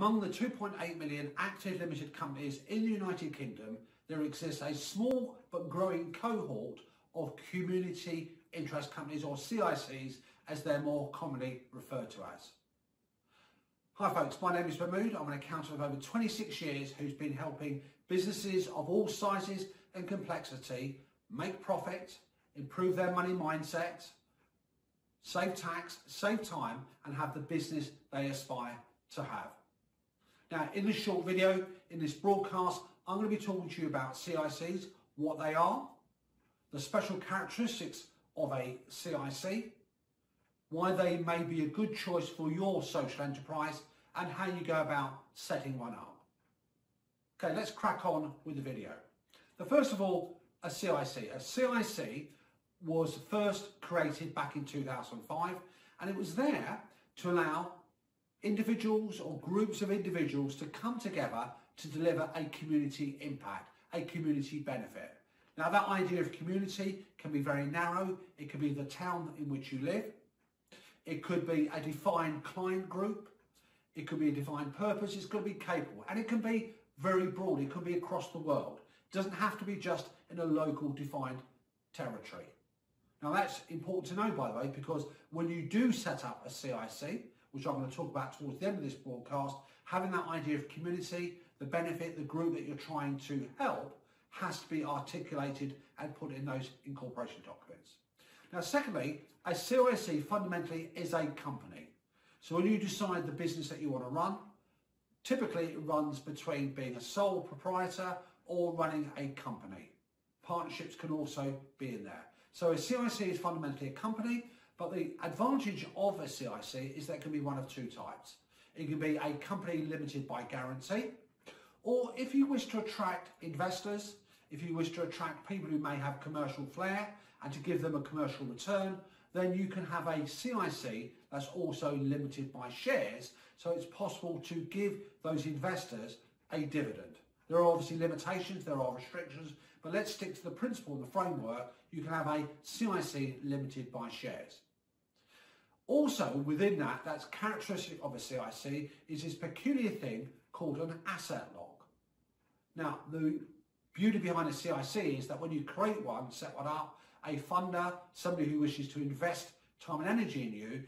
Among the 2.8 million active limited companies in the United Kingdom, there exists a small but growing cohort of community interest companies or CICs as they're more commonly referred to as. Hi folks, my name is Mahmood. I'm an accountant of over 26 years who's been helping businesses of all sizes and complexity make profit, improve their money mindset, save tax, save time and have the business they aspire to have. Now, in this short video, in this broadcast, I'm going to be talking to you about CICs, what they are, the special characteristics of a CIC, why they may be a good choice for your social enterprise, and how you go about setting one up. Okay, let's crack on with the video. The first of all, a CIC. A CIC was first created back in 2005, and it was there to allow individuals or groups of individuals to come together to deliver a community impact, a community benefit. Now that idea of community can be very narrow. It could be the town in which you live. It could be a defined client group. It could be a defined purpose. It's got to be capable. And it can be very broad. It could be across the world. It doesn't have to be just in a local defined territory. Now that's important to know, by the way, because when you do set up a CIC, which I'm going to talk about towards the end of this broadcast, having that idea of community, the benefit, the group that you're trying to help has to be articulated and put in those incorporation documents. Now, secondly, a CIC fundamentally is a company. So when you decide the business that you want to run, typically it runs between being a sole proprietor or running a company. Partnerships can also be in there. So a CIC is fundamentally a company but the advantage of a CIC is that it can be one of two types. It can be a company limited by guarantee, or if you wish to attract investors, if you wish to attract people who may have commercial flair and to give them a commercial return, then you can have a CIC that's also limited by shares. So it's possible to give those investors a dividend. There are obviously limitations, there are restrictions, but let's stick to the principle and the framework. You can have a CIC limited by shares. Also within that, that's characteristic of a CIC, is this peculiar thing called an asset lock. Now, the beauty behind a CIC is that when you create one, set one up, a funder, somebody who wishes to invest time and energy in you,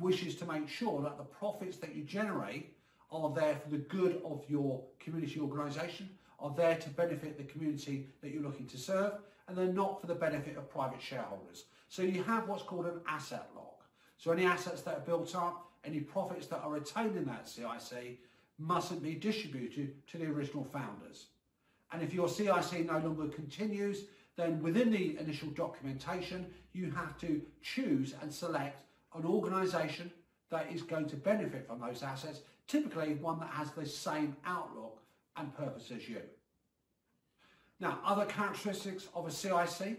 wishes to make sure that the profits that you generate are there for the good of your community organisation, are there to benefit the community that you're looking to serve, and they're not for the benefit of private shareholders. So you have what's called an asset lock. So any assets that are built up, any profits that are retained in that CIC mustn't be distributed to the original founders. And if your CIC no longer continues, then within the initial documentation, you have to choose and select an organisation that is going to benefit from those assets, typically one that has the same outlook and purpose as you. Now, other characteristics of a CIC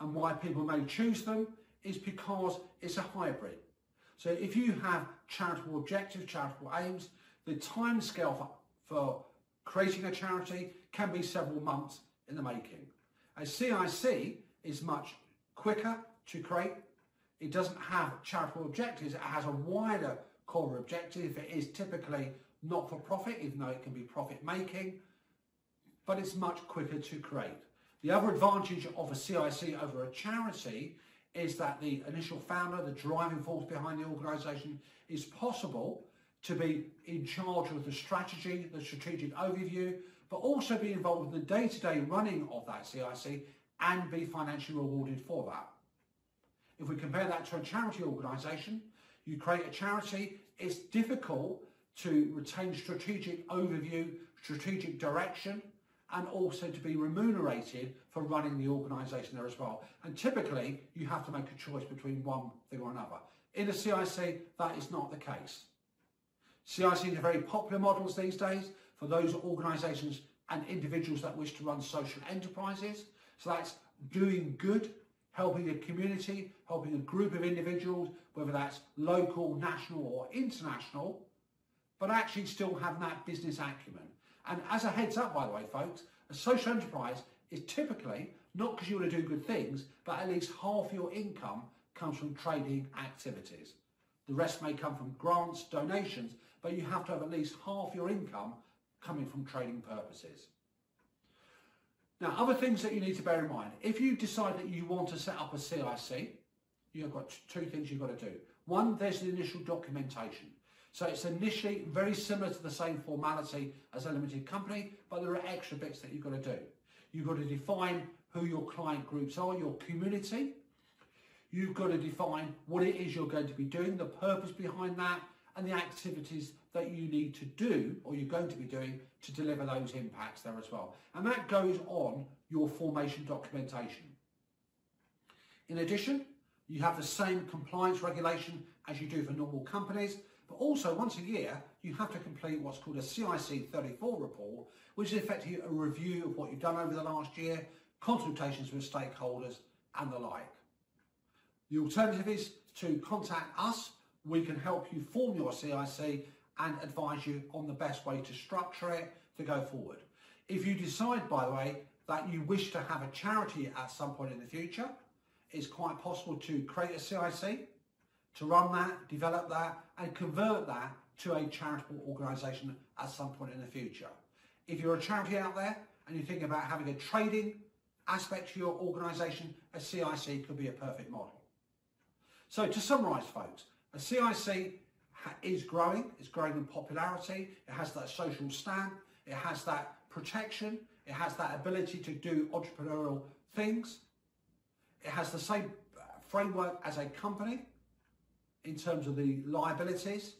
and why people may choose them is because it's a hybrid. So if you have charitable objectives, charitable aims, the time scale for, for creating a charity can be several months in the making. A CIC is much quicker to create. It doesn't have charitable objectives. It has a wider core objective. It is typically not for profit, even though it can be profit making, but it's much quicker to create. The other advantage of a CIC over a charity is that the initial founder, the driving force behind the organisation, is possible to be in charge of the strategy, the strategic overview, but also be involved in the day-to-day running of that CIC and be financially rewarded for that. If we compare that to a charity organisation, you create a charity, it's difficult to retain strategic overview, strategic direction, and also to be remunerated for running the organisation there as well. And typically, you have to make a choice between one thing or another. In a CIC, that is not the case. CICs are very popular models these days for those organisations and individuals that wish to run social enterprises. So that's doing good, helping a community, helping a group of individuals, whether that's local, national or international, but actually still having that business acumen. And as a heads up, by the way, folks, a social enterprise is typically not because you want to do good things, but at least half your income comes from trading activities. The rest may come from grants, donations, but you have to have at least half your income coming from trading purposes. Now, other things that you need to bear in mind. If you decide that you want to set up a CIC, you've got two things you've got to do. One, there's the initial documentation. So it's initially very similar to the same formality as a limited company, but there are extra bits that you've got to do. You've got to define who your client groups are, your community. You've got to define what it is you're going to be doing, the purpose behind that, and the activities that you need to do or you're going to be doing to deliver those impacts there as well. And that goes on your formation documentation. In addition, you have the same compliance regulation as you do for normal companies, but also once a year, you have to complete what's called a CIC 34 report, which is effectively a review of what you've done over the last year, consultations with stakeholders and the like. The alternative is to contact us. We can help you form your CIC and advise you on the best way to structure it to go forward. If you decide, by the way, that you wish to have a charity at some point in the future, it's quite possible to create a CIC, to run that, develop that, and convert that to a charitable organisation at some point in the future. If you're a charity out there and you think about having a trading aspect to your organisation, a CIC could be a perfect model. So to summarise, folks, a CIC is growing. It's growing in popularity. It has that social stamp. It has that protection. It has that ability to do entrepreneurial things. It has the same uh, framework as a company in terms of the liabilities.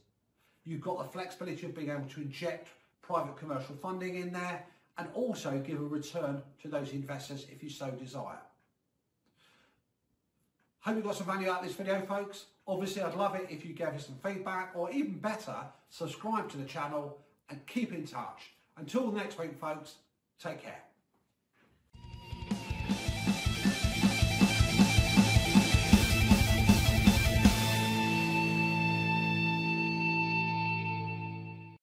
You've got the flexibility of being able to inject private commercial funding in there and also give a return to those investors if you so desire. Hope you got some value out of this video, folks. Obviously, I'd love it if you gave us some feedback or even better, subscribe to the channel and keep in touch. Until next week, folks, take care.